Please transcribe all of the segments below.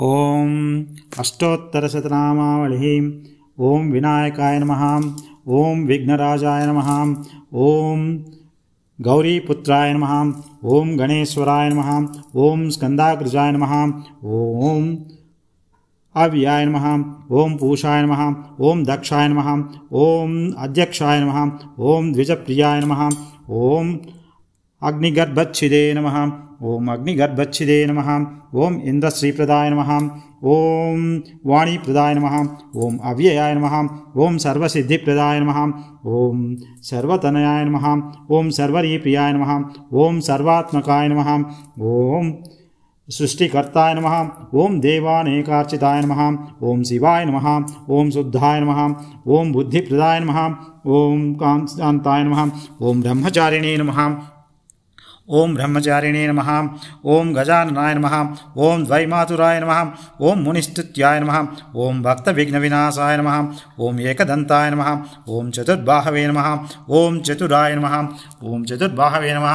ॐ अष्टोत्तरशतनामावलिः ॐ विनायकाय नमः ॐ विघ्नराजाय नमः ॐ गौरीपुत्राय नमः ॐ गणेश्वराय नमः ॐ स्कन्दाग्रजाय नमः ॐ अव्याय नमः ॐ पूषाय नमः ॐ दक्षाय नमः ॐ अध्यक्षाय नमः ॐ द्विजप्रियाय नमः ॐ अग्निगर्भच्छिदे नमः ॐ अग्निगर्भच्छिदे नमः ॐ इन्द्रश्रीप्रदाय नमः ॐ वाणीप्रदाय नमः ॐ अव्ययाय नमः ॐ सर्वसिद्धिप्रदाय नमः ॐ सर्वतनयाय नमः ॐ सर्वरीप्रियाय नमः ॐ सर्वात्मकाय नमः ॐ सृष्टिकर्ताय नमः ॐ देवानेकार्चिताय नमः ॐ शिवाय नमः ॐ शुद्धाय नमः ॐ बुद्धिप्रदाय नमः ॐ कान्ताय नमः ॐ ब्रह्मचारिणे नमः ॐ ब्रह्मचारिणे नमः ॐ गजाननाय नमः ॐ द्वैमातुराय नमः ॐ मुनिस्तुत्याय नमः ॐ भक्तविघ्नविनाशाय नमः ॐ एकदन्ताय नमः ॐ चतुर्बाहवे नमः ॐ चतुराय नमः ॐ चतुर्बाहवे नमः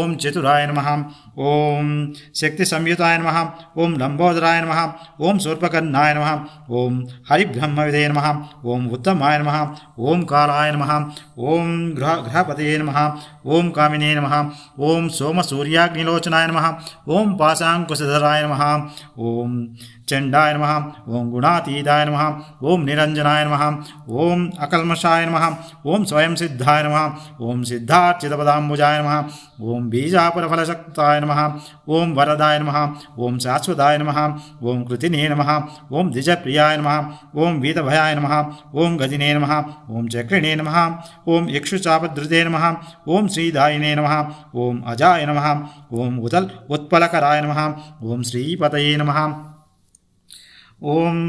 ॐ चतुराय नमः ॐ शक्तिसंयुताय नमः ॐ लम्बोदराय नमः ॐ शूर्पकर्णाय नमः ॐ हरिब्रह्मविदे नमः ॐ उत्तमाय नमः ॐ कालाय नमः ॐ गृह गृहपतये नमः ॐ कामिने नमः ॐ सोमसूर्याग्निलोचनाय नमः ॐ पाशाङ्कुशधराय नमः ॐ चण्डाय नमः ॐ गुणातीताय नमः ॐ निरञ्जनाय नमः ॐ अकल्मषाय नमः ॐ स्वयंसिद्धाय नमः ॐ सिद्धार्चितपदाम्बुजाय नमः ॐ बीजापुरफलशक्ताय नमः ॐ वरदाय नमः ॐ शाश्वताय नमः ॐ कृतिने नमः ॐ द्विजप्रियाय नमः ॐ वीतभयाय नमः ॐ गदिने नमः ॐ चक्रिणे नमः ॐ इक्षुचापधृते नमः ॐ श्रीदायिने नमः ॐ अजाय नमः ॐ उदल् उत्पलकराय नमः ॐ श्रीपतये नमः ॐ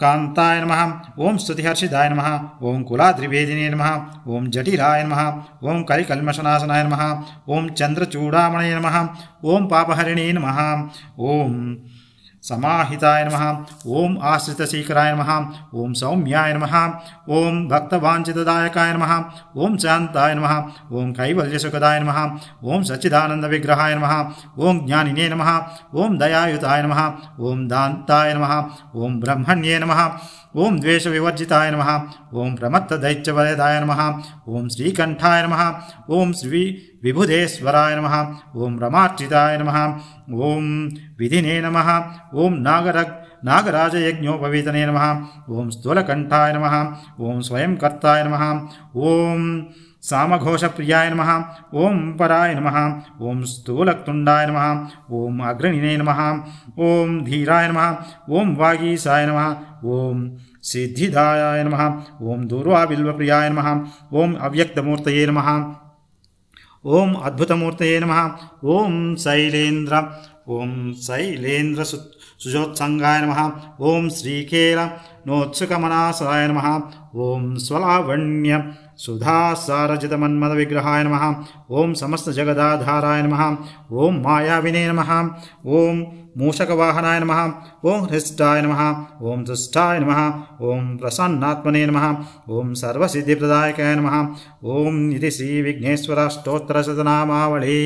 कान्ताय नमः। ॐ स्तुतिहर्षिदाय नमः। ॐ कुलाद्रिवेदिने नमः। ॐ जटिराय नमः। ॐ कलिकल्मषनाशनाय नमः। ॐ चन्द्रचूडामणये नमः। ॐ पापहरिणे नमः। ॐ समाहिताय नमः ॐ आश्रितशीकराय नमः ॐ सौम्याय नमः ॐ भक्तवाञ्छितदायकाय नमः ॐ शान्ताय नमः ॐ कैवल्यसुखदाय नमः ॐ सच्चिदानन्दविग्रहाय नमः ॐ ज्ञानिने नमः ॐ दयायुताय नमः ॐ दान्ताय नमः ॐ ब्रह्मण्ये नमः ॐ द्वेषविवर्जिताय नमः। ॐ प्रमत्तदैत्यवरदाय नमः। ॐ श्रीकण्ठाय नमः। ॐ श्री विभुधेश्वराय नमः। ॐ रमार्चिताय नमः। ॐ विधिने नमः। ॐ नागर नागराजयज्ञोपवीतने नमः। ॐ स्थूलकण्ठाय नमः। ॐ स्वयंकर्ताय नमः। ॐ सामघोषप्रियाय नमः ॐ पराय नमः ॐ स्थूलक्तुण्डाय नमः ॐ अग्रणिने नमः ॐ धीराय नमः ॐ वागीसाय नमः ॐ सिद्धिदायाय नमः ॐ दूर्वाबिल्वप्रियाय नमः ॐ अव्यक्तमूर्तये नमः ॐ अद्भुतमूर्तये नमः ॐ शैलेन्द्र ॐ शैलेन्द्र सुजोत्सङ्गाय नमः ॐ श्रीकेल नोत्सुकमनासाय नमः ॐ स्वलावण्य सुधासारजितमन्मदविग्रहाय नमः ॐ समस्तजगदाधाराय नमः ॐ मायाविने नमः ॐ मूषकवाहनाय नमः ॐ हृष्टाय नमः ॐ तुष्टाय नमः ॐ प्रसन्नात्मने नमः ॐ सर्वसिद्धिप्रदायकाय नमः ॐ इति श्रीविघ्नेश्वरष्टोत्तरशतनामावळी